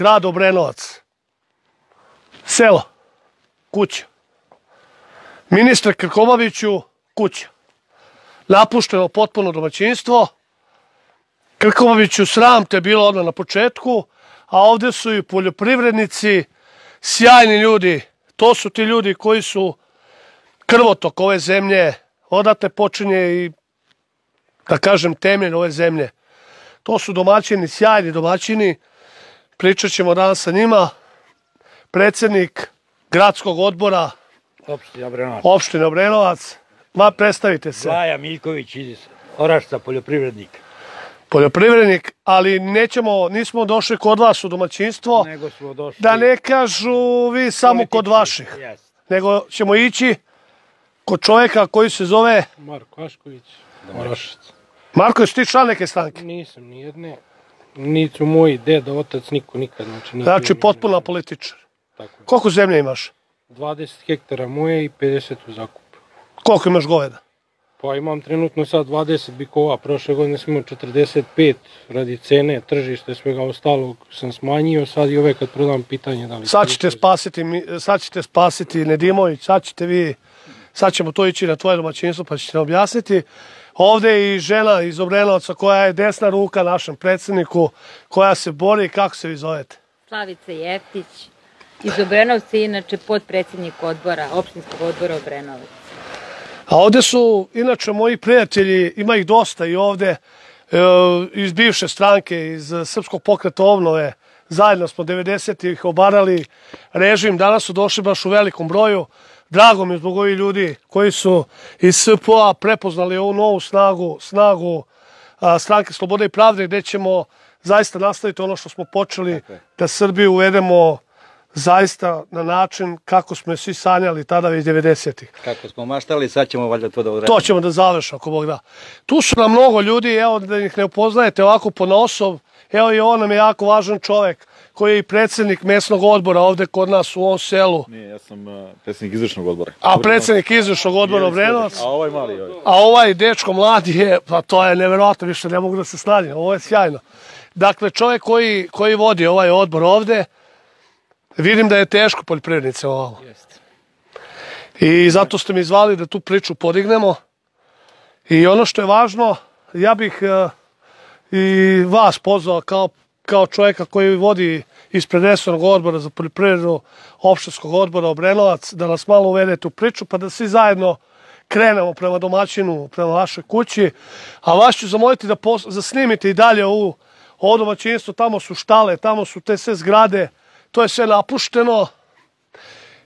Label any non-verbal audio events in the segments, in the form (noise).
grad Obrenovac. Selo, kuća. Ministre Krkobabiću, kuća. Napušteno potpuno domaćinstvo. Krkobabiću, sram te bilo odmah na početku, a ovde su i poljoprivrednici, sjajni ljudi. To su ti ljudi koji su krvotok ove zemlje, odate počinje i, da kažem, temelj ove zemlje. To su domaćini, sjajni domaćini. Pričat ćemo danas sa njima. Predsednik gradskog odbora Opština Obrenovac. opštine Obrenovac. Ma, predstavite se. Vaja Miljković iz Orašca, poljoprivrednik. Poljoprivrednik, ali nećemo, nismo došli kod vas u domaćinstvo, Nego smo došli... da ne kažu vi samo kod vaših, Jeste. nego ćemo ići kod čovjeka koji se zove Marko Ašković, Orašac. Marko, jesi ti član neke stranke? Nisam ni jedne, nisu moji deda, otac, niko nikad. Znači, niko Znači, potpuna političar. Tako. Koliko zemlje imaš? 20 hektara moje i 50 u zakupu. Koliko imaš goveda? Pa imam trenutno sad 20 bikova, prošle godine imao 45 radi cene, tržište, svega ostalog sam smanjio, sad i ove kad prodam pitanje da li... Sad ćete spasiti, sad ćete spasiti Nedimović, sad ćete vi, sad ćemo to ići na tvoje domaćinstvo pa ćete nam objasniti. Ovde je i žena iz Obrenovaca koja je desna ruka našem predsjedniku, koja se bori, kako se vi zovete? Slavica Jeftić iz Obrenovca, inače podpredsjednik odbora, opštinskog odbora Obrenovac. A ovde su, inače, moji prijatelji, ima ih dosta i ovde, e, iz bivše stranke, iz Srpskog pokreta obnove, zajedno smo 90-ih obarali režim, danas su došli baš u velikom broju. Drago mi je zbog ovih ljudi koji su iz SPO-a prepoznali ovu novu snagu, snagu a, stranke Slobode i Pravde, gde ćemo zaista nastaviti ono što smo počeli, da Srbiju uvedemo zaista na način kako smo je svi sanjali tada već 90-ih. Kako smo maštali, sad ćemo valjda to da odradimo. To ćemo da završimo, ako Bog da. Tu su nam mnogo ljudi, evo da ih ne upoznajete ovako po nosov. Evo i on nam je jako važan čovek koji je i predsednik mesnog odbora ovde kod nas u ovom selu. Nije, ja sam uh, predsjednik izvršnog odbora. A predsednik izvršnog odbora Obrenovac. A ovaj mali ovaj. A ovaj dečko mladi je, pa to je neverovatno, više ne mogu da se snađem, ovo je sjajno. Dakle, čovjek koji, koji vodi ovaj odbor ovde, vidim da je teško poljoprivrednice ovo. I zato ste mi zvali da tu priču podignemo. I ono što je važno, ja bih e, i vas pozvao kao, kao čovjeka koji vodi ispred resornog odbora za poljoprivredu opštinskog odbora Obrenovac, da nas malo uvedete u priču, pa da svi zajedno krenemo prema domaćinu, prema vašoj kući. A vas ću zamoliti da, pos, da i dalje ovu, ovo domaćinstvo, tamo su štale, tamo su te sve zgrade, to je sve napušteno.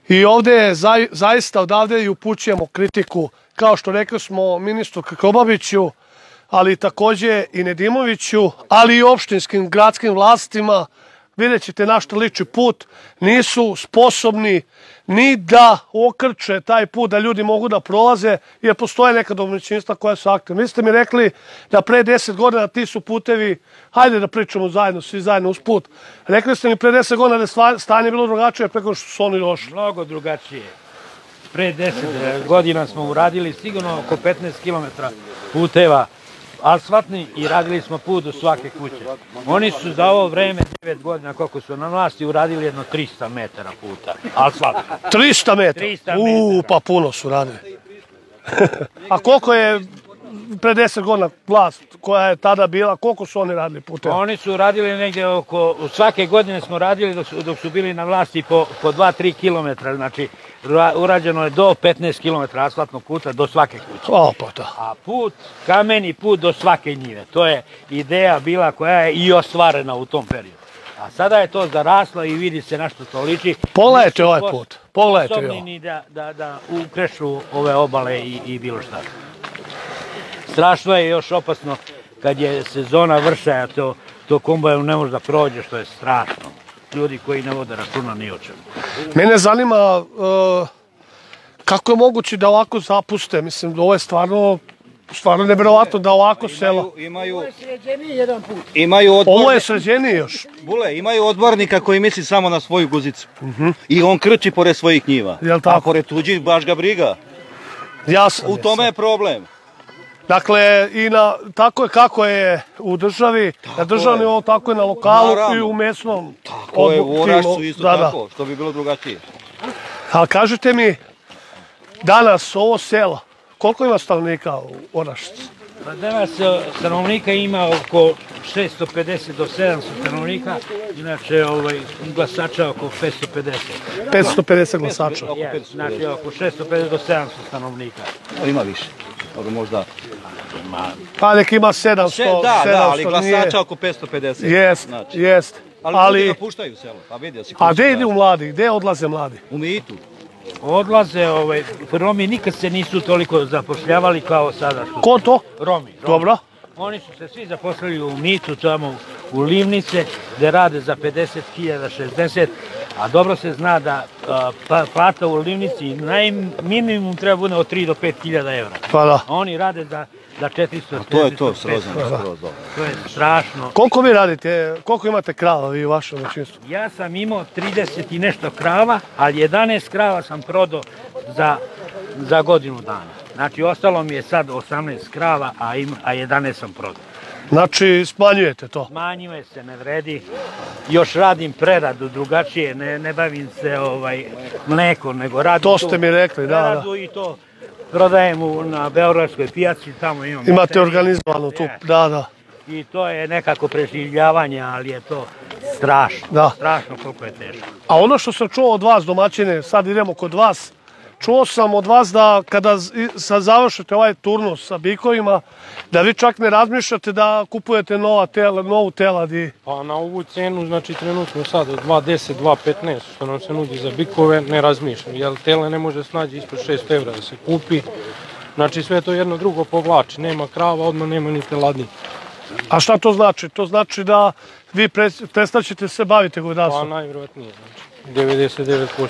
I ovde je zai- zaista odavde i upućujemo kritiku, kao što rekli smo ministru Krkobabiću, ali takođe i Nedimoviću, ali i opštinskim gradskim vlastima, vidjet ćete na što liči put, nisu sposobni ni da okrče taj put da ljudi mogu da prolaze, jer postoje neka domaćinstva koja su aktivna. Vi ste mi rekli da pre 10 godina ti su putevi, hajde da pričamo zajedno, svi zajedno uz put. Rekli ste mi pre 10 godina da je stanje bilo drugačije preko što su oni došli. Mnogo drugačije. Pre 10 godina smo uradili sigurno oko 15 km puteva asfaltni i radili smo put do svake kuće. Oni su za ovo vreme, 9 godina koliko su na vlasti, uradili jedno 300 metara puta asfaltni. 300 metara. 300 U, metara. pa puno su radili. (laughs) A koliko je pre 10 godina vlast koja je tada bila, koliko su oni radili puteva? Oni su radili negdje oko, svake godine smo radili dok su, dok su bili na vlasti po, po 2-3 km, znači urađeno je do 15 km asfaltnog puta do svake kuće. O, pa da. A put, kameni put do svake njive. To je ideja bila koja je i ostvarena u tom periodu. A sada je to zaraslo i vidi se na što to liči. Nisu ovaj put, pogledajte sposobni ovo. ni da, da, da ukrešu ove obale i, i bilo šta. Strašno je još opasno kad je sezona vršaja, to, to kombajom ne može da prođe, što je strašno. Ljudi koji ne vode računa ni o čemu. Mene zanima uh, kako je moguće da ovako zapuste. Mislim, ovo je stvarno, stvarno nevjerovatno da ovako selo. Imaju, imaju Ovo odbornika, je sređenije još. bule, imaju odbornika koji misli samo na svoju guzicu. I on krči pored svojih njiva. Jel tako? A pored tuđih baš ga briga. Jasno. U tome je problem. Dakle, i na, tako je kako je u državi, na državnom nivou, tako je na lokalu Naravno. i u mesnom. Ko je u Orašcu isto da, da. tako, što bi bilo drugačije. A kažite mi, danas ovo selo, koliko ima stanovnika u Orašcu? Pa danas e, stanovnika ima oko 650 do 700 stanovnika, inače ovaj, glasača oko 550. 550 glasača. Oko Yes, 550. znači oko 650 do 700 stanovnika. Ali ima više. Dobro, možda. Pa nek ima 700, Še, da, 700, da, ali nije. glasača oko 550. Jest, Znači. jest. Ali, Ali, ljudi napuštaju selo, pa vidi da si a gde idu traži. mladi, gde odlaze mladi? U mitu. Odlaze, ovaj, Romi nikad se nisu toliko zapošljavali kao sada. Što Ko to? Romi, Romi. Dobro. Oni su se svi zaposlili u Mitu, tamo u Livnice, gde rade za 50.000, 60, a dobro se zna da a, pa, plata u Livnici najminimum treba bude od 3 do 5.000 evra. Pa da. Oni rade za, za 400, To je to, 400, srozano, 500. skroz dobro. To je strašno. Koliko vi radite, koliko imate krava vi u vašem domaćinstvu? Ja sam imao 30 i nešto krava, ali 11 krava sam prodao za, za godinu dana. Znači, ostalo mi je sad 18 krava, a, im, a 11 sam prodao. Znači, smanjujete to. Manjuje se, ne vredi. Još radim preradu drugačije, ne, ne bavim se ovaj mleko, nego radim To ste mi rekli, da, da. preradu i to prodajem u, na Beogradskoj pijaci, tamo imam. Imate organizovano tu, da, da. I to je nekako preživljavanje, ali je to strašno. Da. Strašno koliko je teško. A ono što sam čuo od vas, domaćine, sad idemo kod vas, čuo sam od vas da kada sad završite ovaj turnus sa bikovima, da vi čak ne razmišljate da kupujete nova tela, novu telad i... Pa na ovu cenu, znači trenutno sad od 2.10, 2.15 što nam se nudi za bikove, ne razmišljam. Jer tele ne može snađi ispod 600 evra da se kupi. Znači sve to jedno drugo povlači. Nema krava, odmah nema ni teladni. A šta to znači? To znači da vi pre, prestaćete se baviti Pa govedarstvom. najvjerojatnije, znači 99%.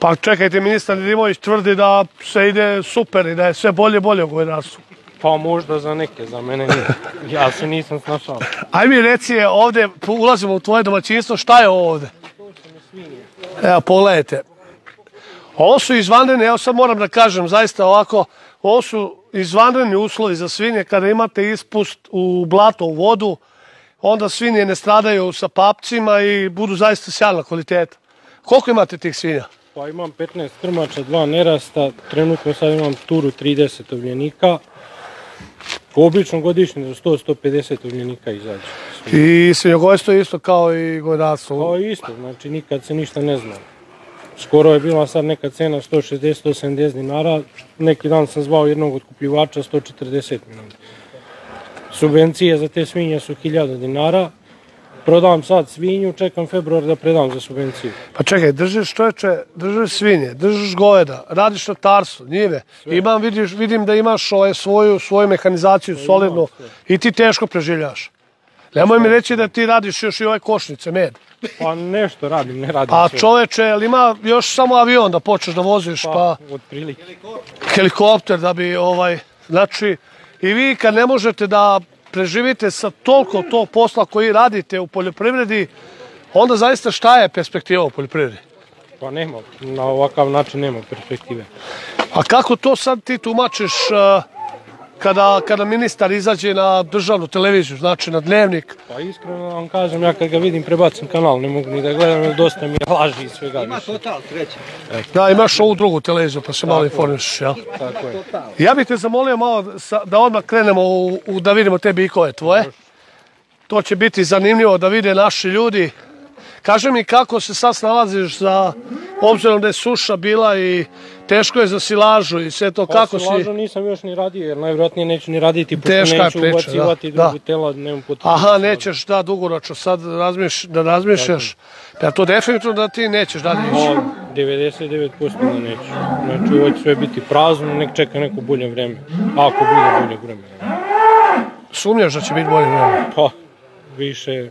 Pa čekajte, ministar Nedimović tvrdi da se ide super i da je sve bolje bolje u govedarstvu. Pa možda za neke, za mene nije. (laughs) Ja se nisam snašao. Aj mi reci ovde, ulazimo u tvoje domaćinstvo, šta je ovo ovde? Evo, pogledajte. Ovo su izvanredni, evo sad moram da kažem, zaista ovako, ovo su izvanredni uslovi za svinje kada imate ispust u blato, u vodu, onda svinje ne stradaju sa papcima i budu zaista sjajna kvaliteta. Koliko imate tih svinja? Pa imam 15 krmača, dva nerasta, trenutno sad imam turu 30 ovljenika. Obično godišnje do 100-150 ovljenika izađe. I svinjogojstvo isto kao i govedarstvo. Kao isto, znači nikad se ništa ne zna. Skoro je bila sad neka cena 160-170 dinara, neki dan sam zvao jednog otkupljivača 140 minuta. Subvencije za te svinje su 1000 dinara, prodam sad svinju, čekam februar da predam za subvenciju. Pa čekaj, držiš čoveče, držiš svinje, držiš goveda, radiš na tarsu, njive. Imam, vidiš, vidim da imaš ovaj svoju, svoju mehanizaciju solidnu i ti teško preživljaš. Nemoj mi reći da ti radiš još i ove košnice, med. Pa nešto radim, ne radim A sve. čoveče, jel ima još samo avion da počneš da voziš, pa Pa, otprilike. helikopter da bi ovaj, znači, i vi kad ne možete da preživite sa toliko tog posla koji radite u poljoprivredi, onda zaista šta je perspektiva u poljoprivredi? Pa nema, na ovakav način nema perspektive. A kako to sad ti tumačiš uh, kada, kada ministar izađe na državnu televiziju, znači na dnevnik? Pa iskreno vam kažem, ja kad ga vidim prebacim kanal, ne mogu ni da gledam, jer dosta mi je laži i svega Ima više. total sreće. Da, imaš ovu drugu televiziju pa se malo informišeš, jel? Tako je. Ja bih te zamolio malo sa- da odmah krenemo u, u, da vidimo te bikove tvoje. To će biti zanimljivo da vide naši ljudi. Kaži mi kako se sad snalaziš za, obzirom da je suša bila i teško je za silažu i sve to, Pa kako si... si... Lažo nisam još ni radio, jer najvjerojatnije neću ni raditi, pošto Teška neću priča, ubacivati da, drugu da. tela, nemam potrebe. Aha, nećeš da dugoročno sad razmiš, da razmišljaš. Ja to definitivno da ti nećeš dalje ići. Pa, 99% da neću. Znači, ovo će sve biti prazno, nek čeka neko bolje vreme. Ako bude bolje vreme. Sumnjaš da će biti bolje vreme. Pa, više,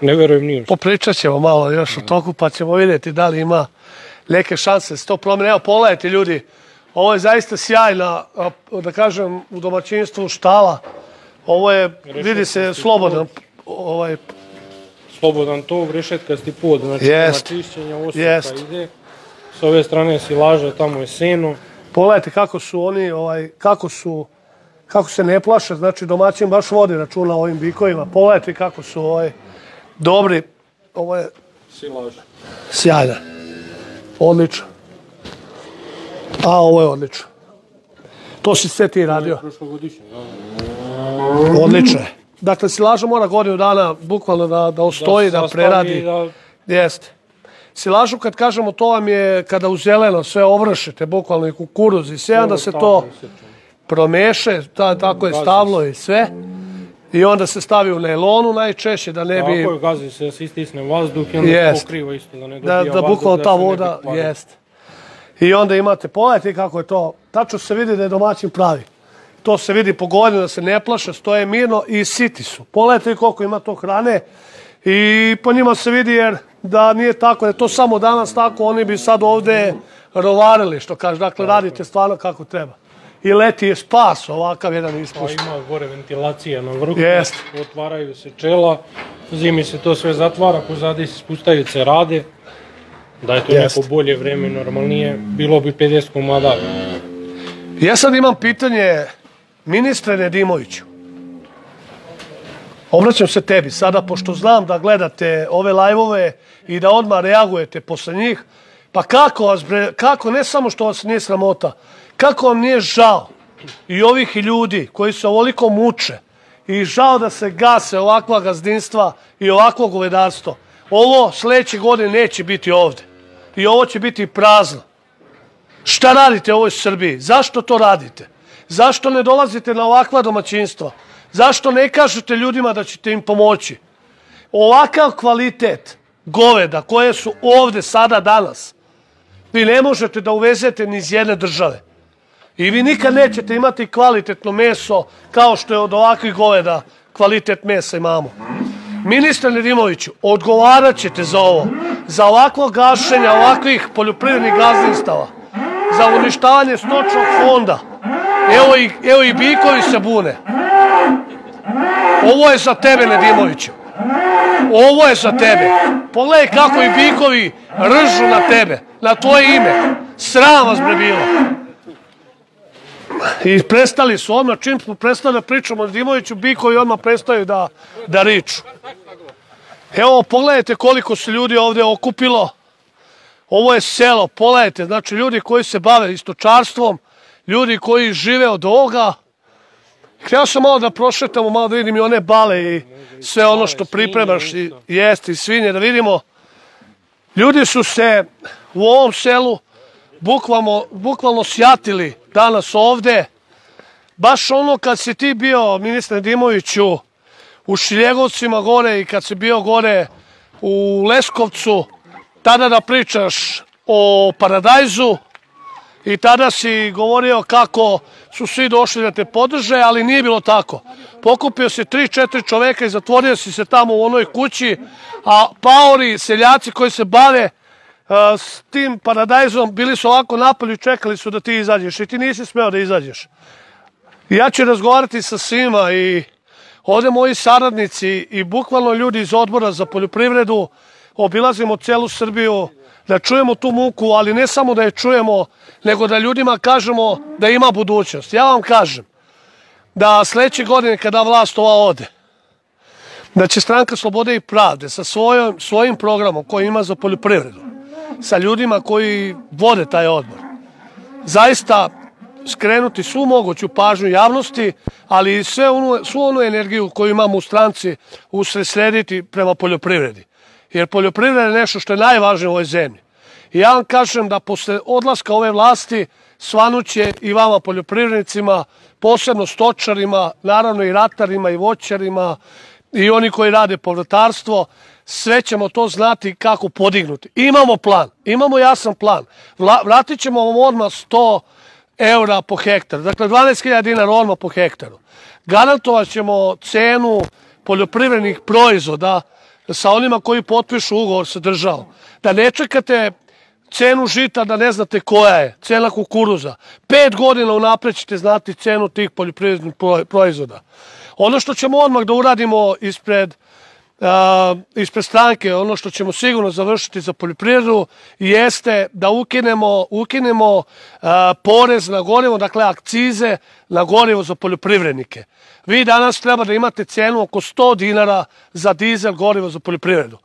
ne verujem ni u što. Popričat ćemo malo još o toku pa ćemo vidjeti da li ima neke šanse se to promene. Evo, pogledajte ljudi, ovo je zaista sjajna, da kažem, u domaćinstvu štala. Ovo je, vidi se, slobodan ovaj, Slobodan to, rešetkasti pod, znači Jest. nema čišćenja, osuka Jest. ide. S ove strane si laža, tamo je seno. Pogledajte kako su oni, ovaj, kako su, kako se ne plaše, znači domaćin baš vodi računa o ovim bikovima. Pogledajte kako su ovaj, dobri, ovo je Silaž. Sjajna. Odlično. A ovo je odlično. To si sve ti radio. Da. Odlično je. Dakle, silaža mora godinu dana bukvalno da, da ostoji, da, sastavi preradi. i Da, Jeste. Silažu kad kažemo to vam je kada u zeleno sve ovršite, bukvalno i kukuruz i sve, onda se to promeše, ta, tako je stavlo i sve. I onda se stavi u nailonu najčešće da ne bi... Tako je, gazi se, da se istisne vazduh i onda Jest. pokriva isto da ne da, dobija da vazduh, bukvalno ta se ne bi voda jeste. I onda imate, pogledajte kako je to, tačno se vidi da je domaćin pravi. To se vidi po godinu da se ne plaše, stoje mirno i siti su. Pogledajte koliko ima to hrane i po njima se vidi jer da nije tako, da je to samo danas tako, oni bi sad ovde rovarili, što kaže. Dakle, radite stvarno kako treba. I leti je spas, ovakav jedan Pa ispust. ima gore ventilacija na vrhu, Jest. otvaraju se čela, zimi se to sve zatvara, pozadi se spustaju cerade, da je to Jest. neko bolje vreme, normalnije, bilo bi 50 komada. Ja sad imam pitanje ministre Nedimoviću. Obraćam se tebi sada, pošto znam da gledate ove lajvove i da odmah reagujete posle njih. Pa kako vas, bre, kako, ne samo što vas nije sramota, kako vam nije žao i ovih ljudi koji se ovoliko muče i žao da se gase ovakva gazdinstva i ovakvo govedarstvo. Ovo sledeće godine neće biti ovde. I ovo će biti prazno. Šta radite u ovoj Srbiji? Zašto to radite? Zašto ne dolazite na ovakva domaćinstva? Zašto ne kažete ljudima da ćete im pomoći? Ovakav kvalitet goveda koje su ovde sada danas, vi ne možete da uvezete ni iz jedne države. I vi nikad nećete imati kvalitetno meso kao što je od ovakvih goveda kvalitet mesa imamo. Ministre Nedimoviću, odgovarat ćete za ovo, za ovakvo gašenje ovakvih poljoprivrednih gazdinstava, za uništavanje stočnog fonda. Evo i, evo i bikovi se bune. Ovo je za tebe, Nedimoviću. Ovo je za tebe. Pogledaj kako i bikovi ržu na tebe, na tvoje ime. Sram vas bre bilo. I prestali su odmah, čim smo prestali da pričamo o Dimoviću, bikovi odmah prestaju da, da riču. Evo, pogledajte koliko se ljudi ovde okupilo. Ovo je selo, pogledajte, znači ljudi koji se bave istočarstvom, ljudi koji žive od ovoga. Htio sam malo da prošetamo, malo da vidim i one bale i sve ono što pripremaš i jeste i svinje, da vidimo. Ljudi su se u ovom selu bukvalno, bukvalno sjatili danas ovde. Baš ono kad si ti bio, ministre Dimoviću, u Šiljegovcima gore i kad si bio gore u Leskovcu, tada da pričaš o paradajzu i tada si govorio kako su svi došli da te podrže, ali nije bilo tako. Pokupio si tri, četiri čoveka i zatvorio si se tamo u onoj kući, a paori, seljaci koji se bave s tim paradajzom bili su ovako napolju i čekali su da ti izađeš i ti nisi smeo da izađeš. Ja ću razgovarati sa svima i ovde moji saradnici i bukvalno ljudi iz odbora za poljoprivredu obilazimo celu Srbiju da čujemo tu muku, ali ne samo da je čujemo, nego da ljudima kažemo da ima budućnost. Ja vam kažem da sledeće godine kada vlast ova ode, da će stranka Slobode i Pravde sa svojom, svojim programom koji ima za poljoprivredu, sa ljudima koji vode taj odbor, zaista skrenuti svu moguću pažnju javnosti, ali i sve onu, svu onu energiju koju imamo u stranci usredsrediti prema poljoprivredi. Jer poljoprivreda je nešto što je najvažnije u ovoj zemlji. I ja vam kažem da posle odlaska ove vlasti svanuće i vama poljoprivrednicima, posebno stočarima, naravno i ratarima i voćarima i oni koji rade povrtarstvo, sve ćemo to znati kako podignuti. Imamo plan, imamo jasan plan. Vla, vratit ćemo vam odmah 100 eura po hektaru, dakle 12.000 dinara odmah po hektaru. Garantovat ćemo cenu poljoprivrednih proizvoda sa onima koji potpišu ugovor sa državom. Da ne čekate cenu žita da ne znate koja je, cena kukuruza. Pet godina unapred ćete znati cenu tih poljoprivrednih pro- proizvoda. Ono što ćemo odmah da uradimo ispred ispred stranke, ono što ćemo sigurno završiti za poljoprivredu, jeste da ukinemo, ukinemo porez na gorivo, dakle akcize na gorivo za poljoprivrednike. Vi danas treba da imate cenu oko 100 dinara za dizel gorivo za poljoprivredu.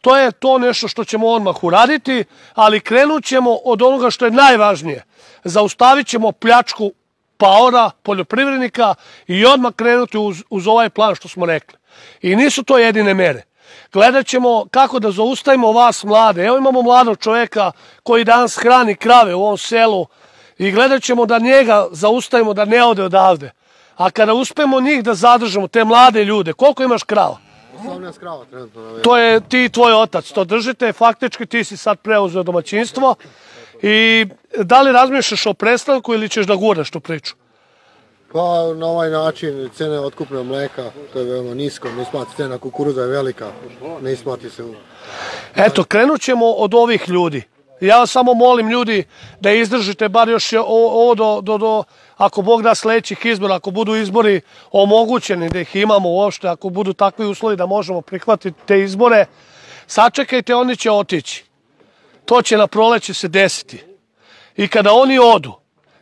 To je to nešto što ćemo odmah uraditi, ali krenut ćemo od onoga što je najvažnije. Zaustavit ćemo pljačku paora, poljoprivrednika i odmah krenuti uz, uz ovaj plan što smo rekli. I nisu to jedine mere. Gledat ćemo kako da zaustavimo vas mlade. Evo imamo mladog čoveka koji danas hrani krave u ovom selu i gledat ćemo da njega zaustavimo da ne ode odavde. A kada uspemo njih da zadržimo, te mlade ljude, koliko imaš krava? 18 krava trenutno To je ti i tvoj otac, to držite, faktički ti si sad preuzeo domaćinstvo i da li razmišljaš o prestanku ili ćeš da guraš tu priču? Pa na ovaj način cene otkupne mleka, to je veoma nisko, ne isplati cena kukuruza je velika, ne isplati se. Eto, krenut ćemo od ovih ljudi. Ja samo molim ljudi da izdržite bar još ovo do, do, do, ako Bog da sledećih izbora, ako budu izbori omogućeni da ih imamo uopšte, ako budu takvi uslovi da možemo prihvatiti te izbore, sačekajte, oni će otići. To će na proleće se desiti. I kada oni odu,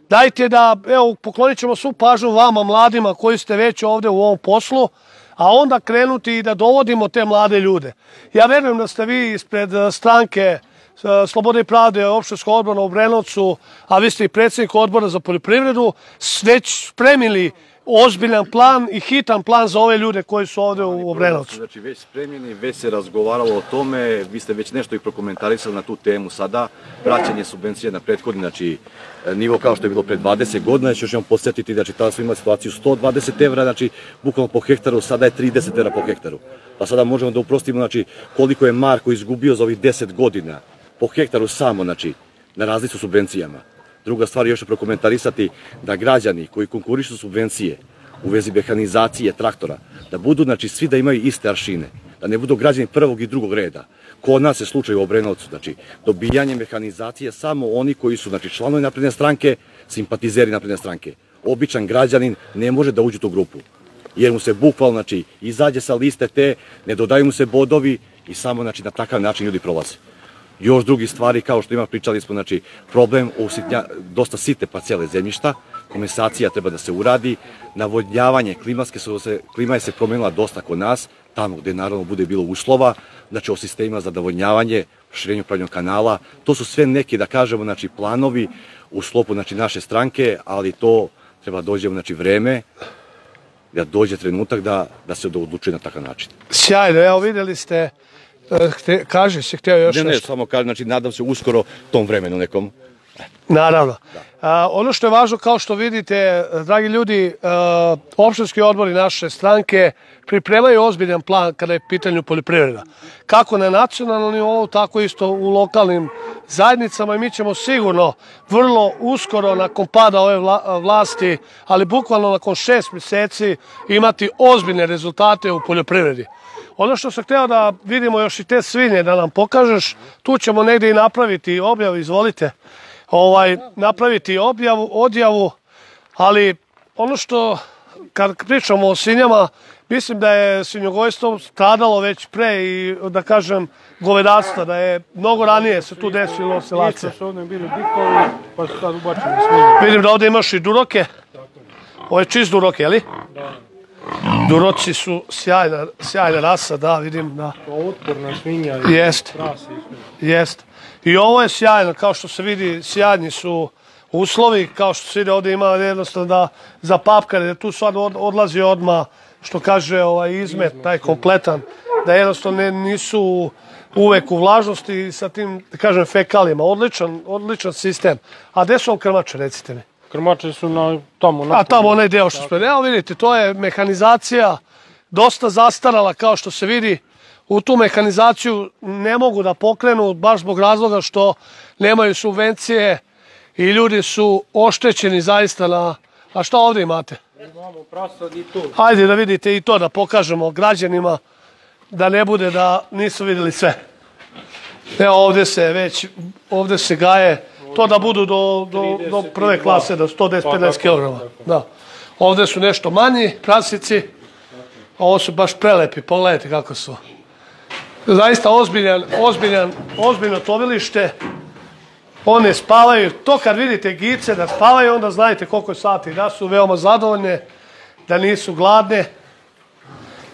dajte da, evo, poklonit ćemo svu pažnju vama, mladima, koji ste već ovde u ovom poslu, a onda krenuti i da dovodimo te mlade ljude. Ja verujem da ste vi ispred eh, stranke eh, Slobode i pravde opštinskog odbora u Brenovcu, a vi ste i predsjednik odbora za poljoprivredu, već spremili ozbiljan plan i hitan plan za ove ljude koji su ovde u Obrenovcu. Znači već spremljeni, već se razgovaralo o tome, vi ste već nešto i prokomentarisali na tu temu sada, vraćanje subvencije na prethodni, znači nivo kao što je bilo pre 20 godina, još ćemo podsjetiti, znači tada smo imali situaciju 120 evra, znači bukvalno po hektaru, sada je 30 evra po hektaru. Pa sada možemo da uprostimo, znači koliko je Marko izgubio za ovih 10 godina po hektaru samo, znači na razlicu subvencijama. Druga stvar je još prokomentarisati da građani koji konkurišu subvencije u vezi mehanizacije traktora, da budu, znači, svi da imaju iste aršine, da ne budu građani prvog i drugog reda. Kod nas je slučaj u Obrenovcu, znači, dobijanje mehanizacije samo oni koji su, znači, članovi napredne stranke, simpatizeri napredne stranke. Običan građanin ne može da uđe u tu grupu, jer mu se bukvalno, znači, izađe sa liste te, ne dodaju mu se bodovi i samo, znači, na takav način ljudi prolaze još drugi stvari kao što ima pričali smo znači problem usitnja, dosta site parcele zemljišta komesacija treba da se uradi navodnjavanje klimatske se klima je se promenila dosta kod nas tamo gde naravno bude bilo uslova znači o sistemima za navodnjavanje širenju pravnjog kanala to su sve neki da kažemo znači planovi u sklopu znači naše stranke ali to treba da dođemo znači vreme da dođe trenutak da, da se odlučuje na takav način. Sjajno, evo videli ste, hte, kaže se, hteo još Ne, ne, nešto. samo kažem, znači nadam se uskoro tom vremenu nekom. Naravno. A, ono što je važno, kao što vidite, dragi ljudi, a, opštinski odbori naše stranke pripremaju ozbiljan plan kada je pitanje poljoprivreda. Kako na nacionalnom nivou, tako isto u lokalnim zajednicama i mi ćemo sigurno vrlo uskoro nakon pada ove vla- vlasti, ali bukvalno nakon šest meseci imati ozbiljne rezultate u poljoprivredi. Ono što sam hteo da vidimo još i te svinje da nam pokažeš, tu ćemo negde i napraviti objavu, izvolite ovaj, napraviti objavu, odjavu, ali ono što, kad pričamo o svinjama, mislim da je svinjogojstvo stradalo već pre i, da kažem, govedarstva, da je mnogo ranije se tu desilo selace. Isto su ovdje bili bikovi, pa su sad ubačeni svinje. Vidim da ovde imaš i duroke. Ovo je čist durok, je li? Duroci su sjajna, sjajna rasa, da, vidim da. Otporna svinja i Jest. I ovo je sjajno, kao što se vidi, sjajni su uslovi, kao što se vidi ovdje ima jednostavno da za papkare, da tu sad od, odlazi odma što kaže ovaj izmet, taj kompletan, da jednostavno ne, nisu uvek u vlažnosti sa tim, da kažem, fekalijama. Odličan, odličan sistem. A gde su vam krmače, recite mi? Krmače su na tamo. Na A tamo onaj deo što smo... Evo vidite, to je mehanizacija dosta zastarala kao što se vidi. U tu mehanizaciju ne mogu da pokrenu baš zbog razloga što nemaju subvencije i ljudi su oštećeni zaista na... A šta ovdje imate? Imamo prasad i to. Hajde da vidite i to da pokažemo građanima da ne bude da nisu vidjeli sve. Evo ovdje se već, ovdje se gaje to da budu do, do, do prve klase, do 110-15 kg. Da. Ovdje su nešto manji prasici, a ovo su baš prelepi, pogledajte kako su. Zaista ozbiljan, ozbiljan, ozbiljno tovilište. One spavaju, to kad vidite gice da spavaju, onda znajte koliko je sati, da su veoma zadovoljne, da nisu gladne.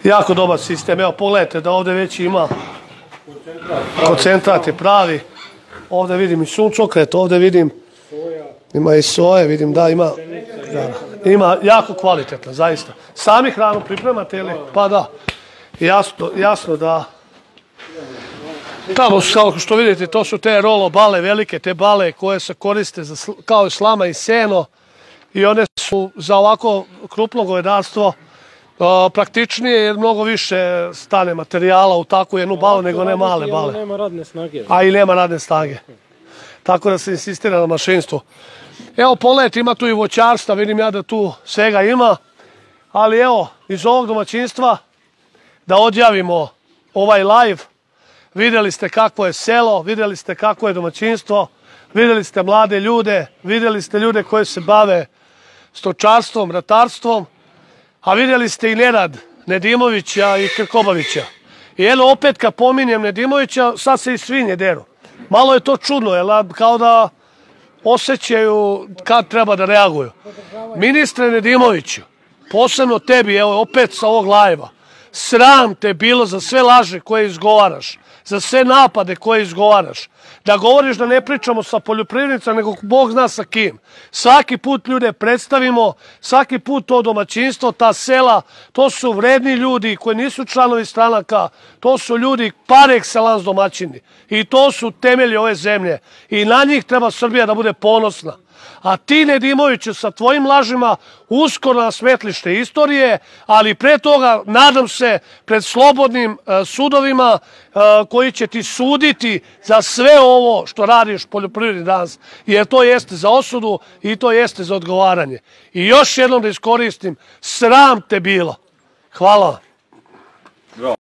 Jako dobar sistem, evo pogledajte da ovdje već ima Koncentrat je pravi. Ovdje vidim i suncokret, ovdje vidim ima i soje, vidim da ima da, ima jako kvalitetno, zaista. Sami hranu pripremate ili? Pa da. Jasno, jasno da Tamo, kao što vidite, to su te rolo bale, velike te bale koje se koriste za, kao slama i seno i one su za ovako krupno govedarstvo praktičnije jer mnogo više stane materijala u takvu jednu balu nego ne male bale. Nema radne snage. A i nema radne snage. Tako da se insistira na mašinstvu. Evo polet ima tu i voćarstva, vidim ja da tu svega ima. Ali evo, iz ovog domaćinstva da odjavimo ovaj live. Vidjeli ste kakvo je selo, vidjeli ste kakvo je domaćinstvo, vidjeli ste mlade ljude, vidjeli ste ljude koji se bave stočarstvom, ratarstvom, a vidjeli ste i Nerad Nedimovića i Krkobavića. I jedno opet kad pominjem Nedimovića, sad se i svinje deru. Malo je to čudno, jel, kao da osjećaju kad treba da reaguju. Ministre Nedimoviću, posebno tebi, evo opet sa ovog lajva, sram te bilo za sve laže koje izgovaraš, za sve napade koje izgovaraš, da govoriš da ne pričamo sa poljoprivrednicama, nego Bog zna sa kim. Svaki put ljude predstavimo, svaki put to domaćinstvo, ta sela, to su vredni ljudi koji nisu članovi stranaka, to su ljudi par excellence domaćini. I to su temelji ove zemlje. I na njih treba Srbija da bude ponosna. A ti, Nedimoviću, sa tvojim lažima uskoro na smetlište istorije, ali pre toga, nadam se, pred slobodnim e, sudovima e, koji će ti suditi za sve ovo što radiš poljoprivredni danas, jer to jeste za osudu i to jeste za odgovaranje. I još jednom da iskoristim, sram te bilo. Hvala.